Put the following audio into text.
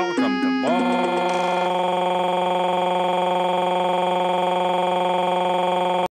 Welcome to